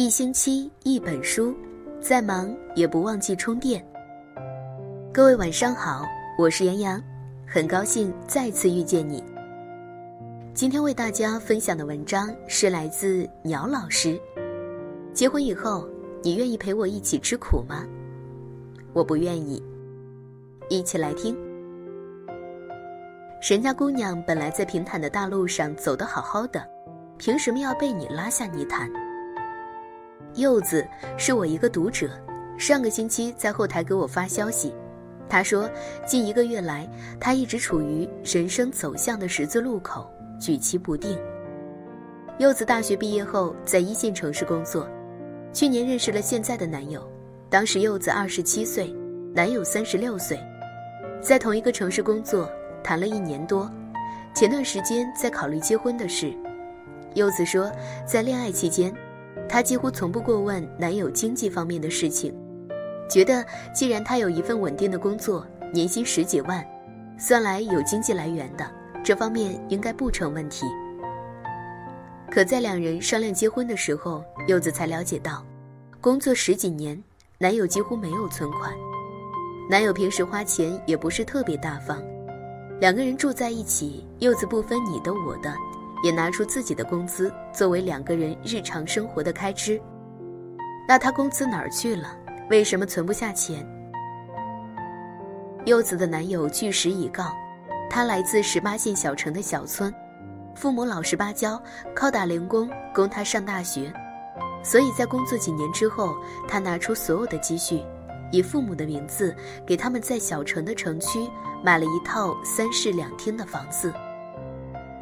一星期一本书，再忙也不忘记充电。各位晚上好，我是杨洋，很高兴再次遇见你。今天为大家分享的文章是来自鸟老师。结婚以后，你愿意陪我一起吃苦吗？我不愿意。一起来听。人家姑娘本来在平坦的大路上走得好好的，凭什么要被你拉下泥潭？柚子是我一个读者，上个星期在后台给我发消息，他说近一个月来，他一直处于人生走向的十字路口，举棋不定。柚子大学毕业后在一线城市工作，去年认识了现在的男友，当时柚子二十七岁，男友三十六岁，在同一个城市工作，谈了一年多，前段时间在考虑结婚的事。柚子说，在恋爱期间。她几乎从不过问男友经济方面的事情，觉得既然他有一份稳定的工作，年薪十几万，算来有经济来源的，这方面应该不成问题。可在两人商量结婚的时候，柚子才了解到，工作十几年，男友几乎没有存款，男友平时花钱也不是特别大方，两个人住在一起，柚子不分你的我的。也拿出自己的工资作为两个人日常生活的开支，那他工资哪儿去了？为什么存不下钱？柚子的男友据实以告，他来自十八线小城的小村，父母老实巴交，靠打零工供他上大学，所以在工作几年之后，他拿出所有的积蓄，以父母的名字给他们在小城的城区买了一套三室两厅的房子。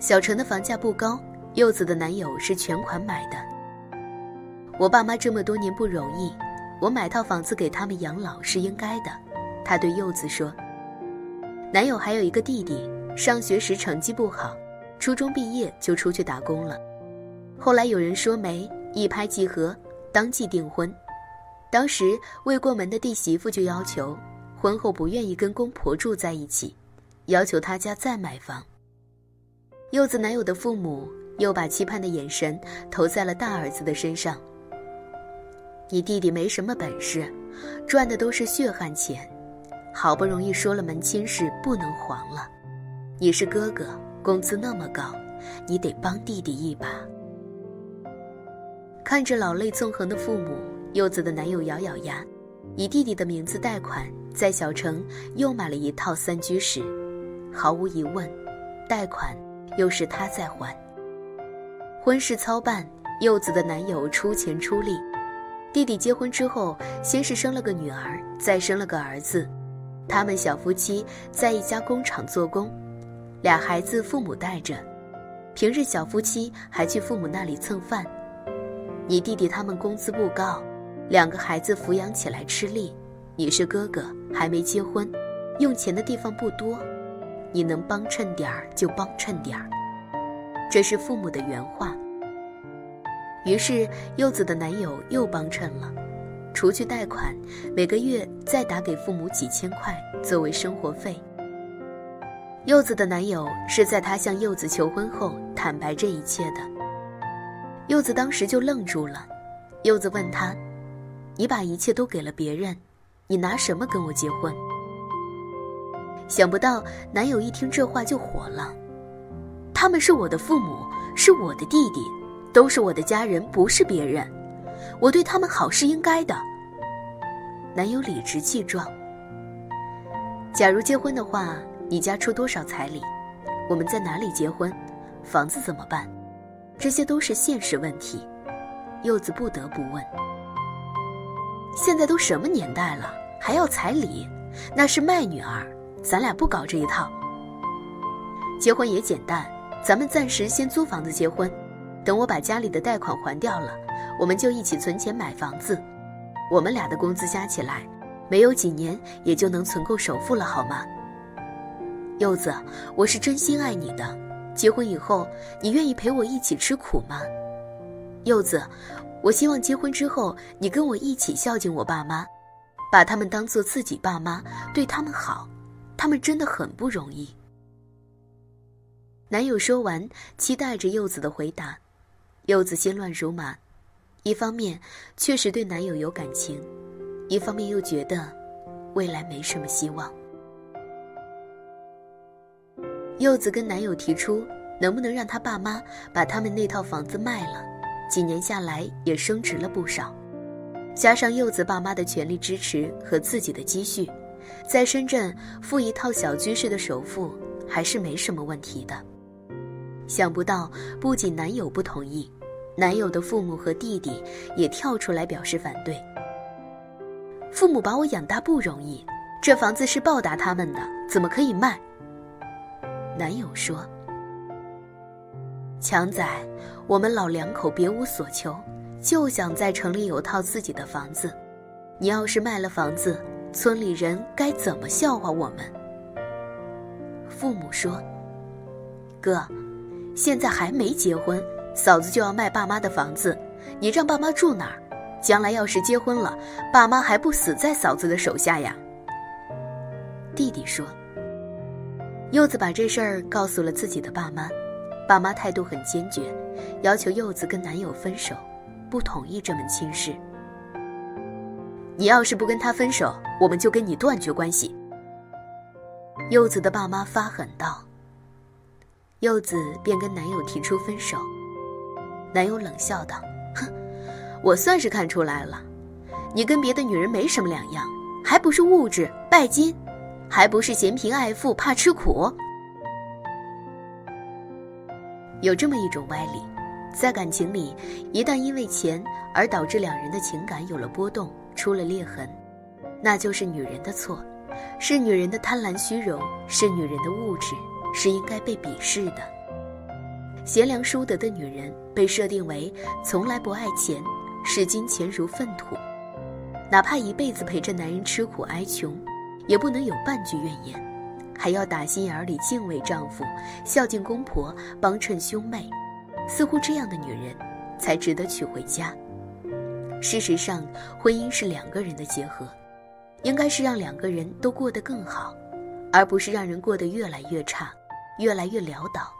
小城的房价不高，柚子的男友是全款买的。我爸妈这么多年不容易，我买套房子给他们养老是应该的。他对柚子说。男友还有一个弟弟，上学时成绩不好，初中毕业就出去打工了。后来有人说媒，一拍即合，当即订婚。当时未过门的弟媳妇就要求，婚后不愿意跟公婆住在一起，要求他家再买房。柚子男友的父母又把期盼的眼神投在了大儿子的身上。你弟弟没什么本事，赚的都是血汗钱，好不容易说了门亲事不能黄了。你是哥哥，工资那么高，你得帮弟弟一把。看着老泪纵横的父母，柚子的男友咬咬牙，以弟弟的名字贷款，在小城又买了一套三居室。毫无疑问，贷款。又是他在还。婚事操办，柚子的男友出钱出力。弟弟结婚之后，先是生了个女儿，再生了个儿子。他们小夫妻在一家工厂做工，俩孩子父母带着。平日小夫妻还去父母那里蹭饭。你弟弟他们工资不高，两个孩子抚养起来吃力。你是哥哥，还没结婚，用钱的地方不多。你能帮衬点儿就帮衬点儿，这是父母的原话。于是柚子的男友又帮衬了，除去贷款，每个月再打给父母几千块作为生活费。柚子的男友是在他向柚子求婚后坦白这一切的。柚子当时就愣住了，柚子问他：“你把一切都给了别人，你拿什么跟我结婚？”想不到男友一听这话就火了，他们是我的父母，是我的弟弟，都是我的家人，不是别人。我对他们好是应该的。男友理直气壮。假如结婚的话，你家出多少彩礼？我们在哪里结婚？房子怎么办？这些都是现实问题。柚子不得不问。现在都什么年代了，还要彩礼？那是卖女儿。咱俩不搞这一套。结婚也简单，咱们暂时先租房子结婚，等我把家里的贷款还掉了，我们就一起存钱买房子。我们俩的工资加起来，没有几年也就能存够首付了，好吗？柚子，我是真心爱你的，结婚以后你愿意陪我一起吃苦吗？柚子，我希望结婚之后你跟我一起孝敬我爸妈，把他们当做自己爸妈，对他们好。他们真的很不容易。男友说完，期待着柚子的回答。柚子心乱如麻，一方面确实对男友有感情，一方面又觉得未来没什么希望。柚子跟男友提出，能不能让他爸妈把他们那套房子卖了，几年下来也升值了不少。加上柚子爸妈的全力支持和自己的积蓄，在深圳付一套小居室的首付还是没什么问题的。想不到，不仅男友不同意，男友的父母和弟弟也跳出来表示反对。父母把我养大不容易，这房子是报答他们的，怎么可以卖？男友说：“强仔，我们老两口别无所求，就想在城里有套自己的房子。你要是卖了房子，村里人该怎么笑话我们？”父母说：“哥，现在还没结婚，嫂子就要卖爸妈的房子，你让爸妈住哪儿？将来要是结婚了，爸妈还不死在嫂子的手下呀？”弟弟说。柚子把这事儿告诉了自己的爸妈，爸妈态度很坚决，要求柚子跟男友分手，不同意这门亲事。你要是不跟他分手，我们就跟你断绝关系。柚子的爸妈发狠道。柚子便跟男友提出分手，男友冷笑道：“哼，我算是看出来了，你跟别的女人没什么两样，还不是物质拜金。”还不是嫌贫爱富，怕吃苦。有这么一种歪理，在感情里，一旦因为钱而导致两人的情感有了波动，出了裂痕，那就是女人的错，是女人的贪婪虚荣，是女人的物质，是应该被鄙视的。贤良淑德的女人被设定为从来不爱钱，视金钱如粪土，哪怕一辈子陪着男人吃苦挨穷。也不能有半句怨言，还要打心眼里敬畏丈夫，孝敬公婆，帮衬兄妹，似乎这样的女人，才值得娶回家。事实上，婚姻是两个人的结合，应该是让两个人都过得更好，而不是让人过得越来越差，越来越潦倒。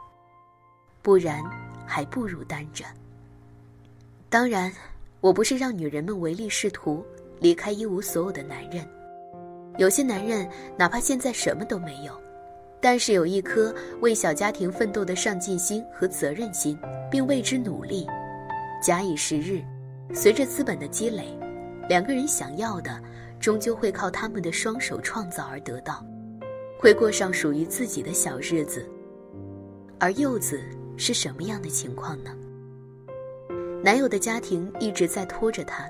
不然，还不如单着。当然，我不是让女人们唯利是图，离开一无所有的男人。有些男人哪怕现在什么都没有，但是有一颗为小家庭奋斗的上进心和责任心，并为之努力，假以时日，随着资本的积累，两个人想要的终究会靠他们的双手创造而得到，会过上属于自己的小日子。而柚子是什么样的情况呢？男友的家庭一直在拖着她。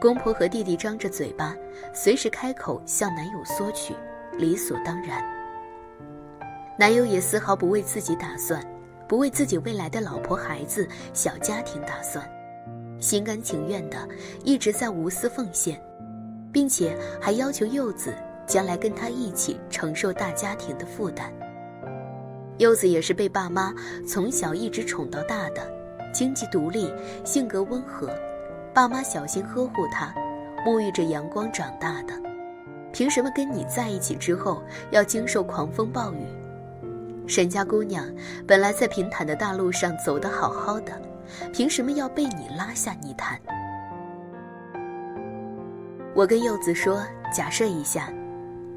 公婆和弟弟张着嘴巴，随时开口向男友索取，理所当然。男友也丝毫不为自己打算，不为自己未来的老婆孩子、小家庭打算，心甘情愿的一直在无私奉献，并且还要求柚子将来跟他一起承受大家庭的负担。柚子也是被爸妈从小一直宠到大的，经济独立，性格温和。爸妈小心呵护她，沐浴着阳光长大的，凭什么跟你在一起之后要经受狂风暴雨？沈家姑娘本来在平坦的大路上走得好好的，凭什么要被你拉下泥潭？我跟柚子说，假设一下，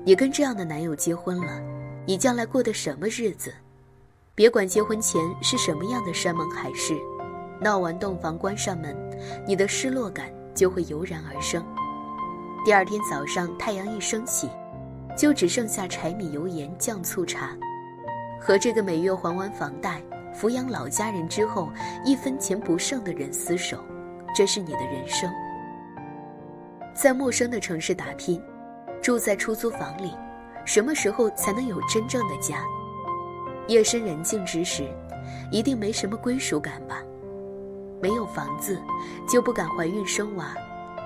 你跟这样的男友结婚了，你将来过的什么日子？别管结婚前是什么样的山盟海誓。闹完洞房，关上门，你的失落感就会油然而生。第二天早上，太阳一升起，就只剩下柴米油盐酱醋茶，和这个每月还完房贷、抚养老家人之后一分钱不剩的人厮守，这是你的人生。在陌生的城市打拼，住在出租房里，什么时候才能有真正的家？夜深人静之时，一定没什么归属感吧？没有房子，就不敢怀孕生娃。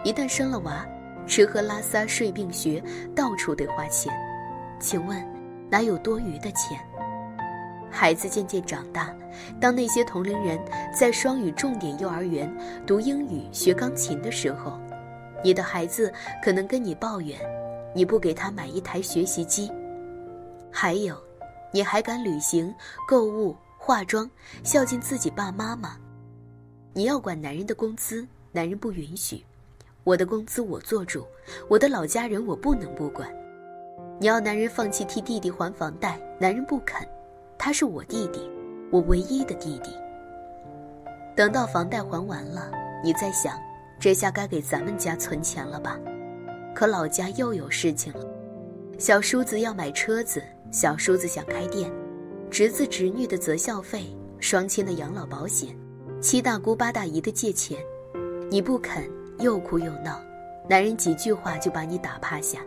一旦生了娃，吃喝拉撒睡病学，到处得花钱。请问，哪有多余的钱？孩子渐渐长大，当那些同龄人在双语重点幼儿园读英语、学钢琴的时候，你的孩子可能跟你抱怨，你不给他买一台学习机。还有，你还敢旅行、购物、化妆，孝敬自己爸妈吗？你要管男人的工资，男人不允许。我的工资我做主，我的老家人我不能不管。你要男人放弃替弟弟还房贷，男人不肯。他是我弟弟，我唯一的弟弟。等到房贷还完了，你再想，这下该给咱们家存钱了吧？可老家又有事情了，小叔子要买车子，小叔子想开店，侄子侄女的择校费，双亲的养老保险，七大姑八大姨的借钱，你不肯，又哭又闹，男人几句话就把你打趴下。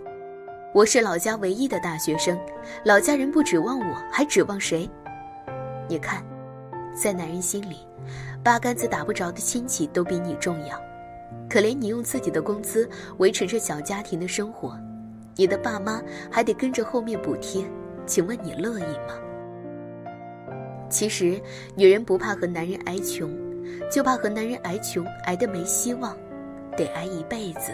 我是老家唯一的大学生，老家人不指望我，还指望谁？你看，在男人心里，八竿子打不着的亲戚都比你重要。可怜你用自己的工资维持着小家庭的生活，你的爸妈还得跟着后面补贴，请问你乐意吗？其实，女人不怕和男人挨穷，就怕和男人挨穷挨得没希望，得挨一辈子，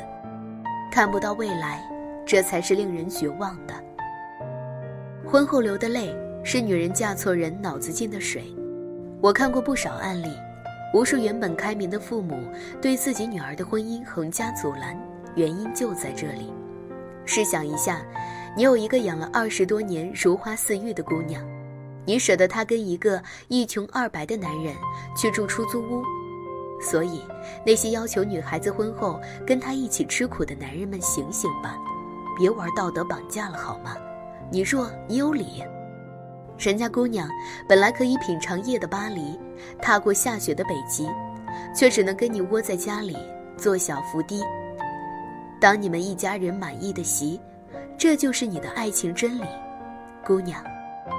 看不到未来，这才是令人绝望的。婚后流的泪是女人嫁错人脑子进的水，我看过不少案例。无数原本开明的父母对自己女儿的婚姻横加阻拦，原因就在这里。试想一下，你有一个养了二十多年如花似玉的姑娘，你舍得她跟一个一穷二白的男人去住出租屋？所以，那些要求女孩子婚后跟他一起吃苦的男人们，醒醒吧，别玩道德绑架了好吗？你弱，你有理。人家姑娘本来可以品尝夜的巴黎，踏过下雪的北极，却只能跟你窝在家里做小伏低。当你们一家人满意的席，这就是你的爱情真理，姑娘。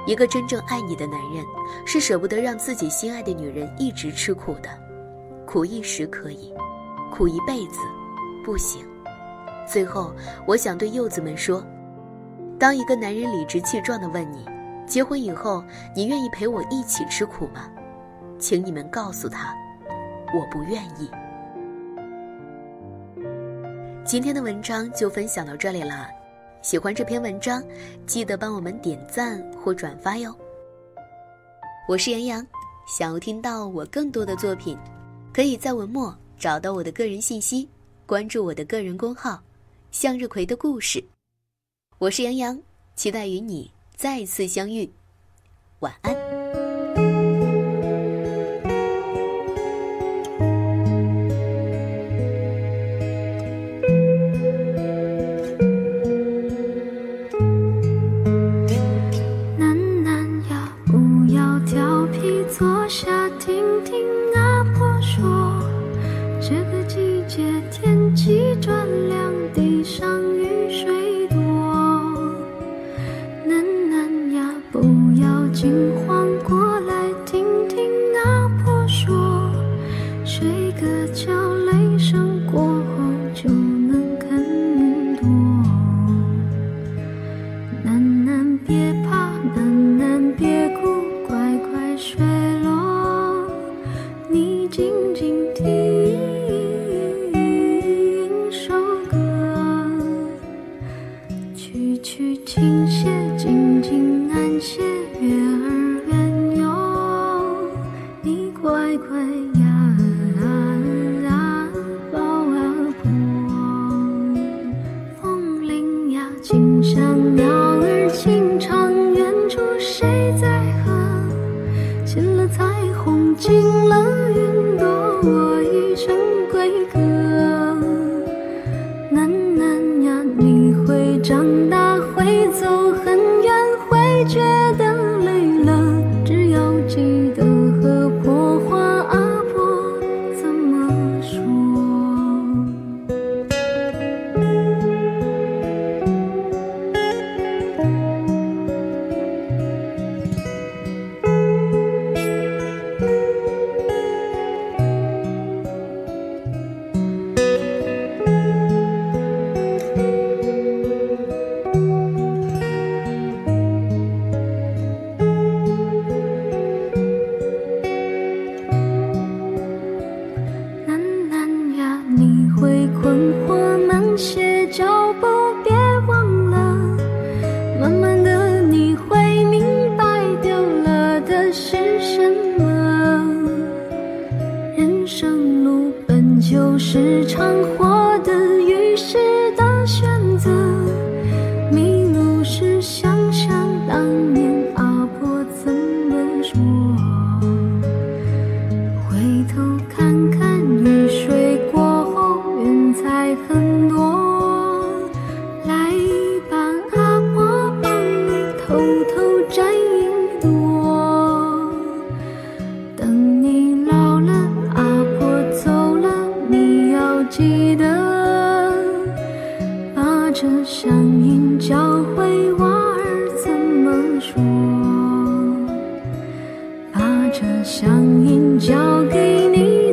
一个真正爱你的男人，是舍不得让自己心爱的女人一直吃苦的，苦一时可以，苦一辈子不行。最后，我想对柚子们说：当一个男人理直气壮地问你。结婚以后，你愿意陪我一起吃苦吗？请你们告诉他，我不愿意。今天的文章就分享到这里了，喜欢这篇文章，记得帮我们点赞或转发哟。我是杨洋，想要听到我更多的作品，可以在文末找到我的个人信息，关注我的个人公号“向日葵的故事”。我是杨洋，期待与你。再次相遇，晚安。曲曲轻些，静静安歇，月儿。这乡音交给你。